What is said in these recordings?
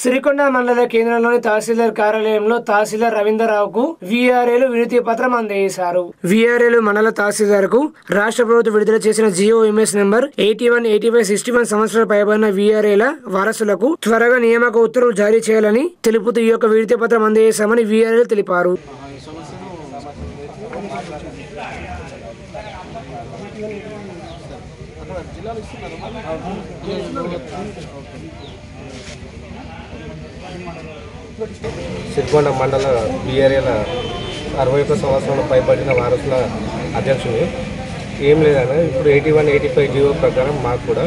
సిరికొండ మండల కేంద్రంలోని తహసీల్దార్ కార్యాలయంలో తహసీల్దార్ రవీంద్రరావుకు వీఆర్ఏలు వినతి పత్రం అందజేశారు. వీఆర్ఏలు మండల తహసీల్దార్కు రాష్ట్ర ప్రభుత్వం విడుదల చేసిన GO MS number eighty one eighty five sixty one సంవత్సరాల పైబడిన వీఆర్ఏల వారసులకు త్వరగా నియామక ఉత్తర్వులు జారీ చేయాలని తెలుపుతూ ఈ యొక్క వినతి పత్రం అందజేశామని వీఆర్ఏలు తెలిపారు. సిరికొండ మండల బీఆర్ఏల అరవై ఒక్క సంవత్సరంలో పైబడిన వారసుల అధ్యక్షుని. ఏం లేదన్నా ఇప్పుడు eighty one eighty five GO ప్రకారం మాకు కూడా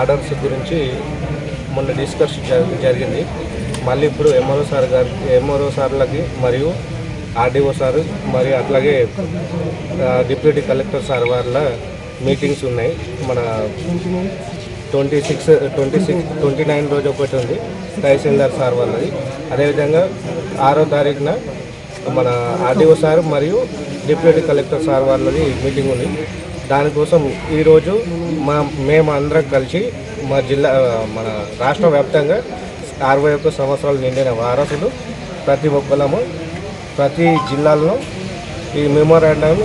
ఆర్డర్స్ గురించి మొన్న డిస్కస్ జరిగింది. మళ్ళీ ఇప్పుడు ఎంఆర్ఓ సార్ గారి ఎంఆర్ఓ సార్లకి మరియు ఆర్డీఓ సార్ మరియు అట్లాగే డిప్యూటీ కలెక్టర్ సార్ వాళ్ళ మీటింగ్స్ ఉన్నాయి. మన twenty six twenty six twenty nine రోజు ఒకటి ఉంది తహసీల్దార్ సార్ వాళ్ళది. అదేవిధంగా ఆరో తారీఖున మన ఆర్డీఓ సార్ మరియు డిప్యూటీ కలెక్టర్ సార్ వాళ్ళది మీటింగ్ ఉంది. దానికోసం ఈరోజు మా మేము అందరం కలిసి మా జిల్లా మన రాష్ట్ర వ్యాప్తంగా అరవై ఒక్క సంవత్సరాలు నిండిన వారసులు ప్రతి ఒక్కలము ప్రతి జిల్లాలో ఈ మెమోరాండం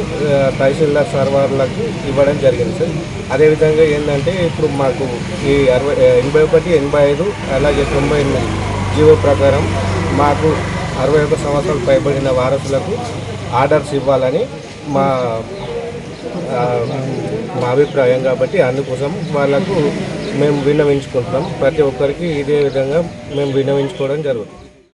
తహసీల్దార్ సార్ వాళ్ళకి ఇవ్వడం జరిగింది సార్. అదేవిధంగా ఏంటంటే ఇప్పుడు మాకు ఈ అరవై ఎనభై ఒకటి ఎనభై ఐదు అలాగే తొంభై ఎనిమిది జీవో ప్రకారం మాకు అరవై ఒక సంవత్సరాలు పైబడిన వారసులకు ఆర్డర్స్ ఇవ్వాలని మా మా అభిప్రాయం కాబట్టి అందుకోసం వాళ్ళకు మేము విన్నవించుకుంటున్నాం. ప్రతి ఒక్కరికి ఇదే విధంగా మేము విన్నవించుకోవడం జరుగుతుంది.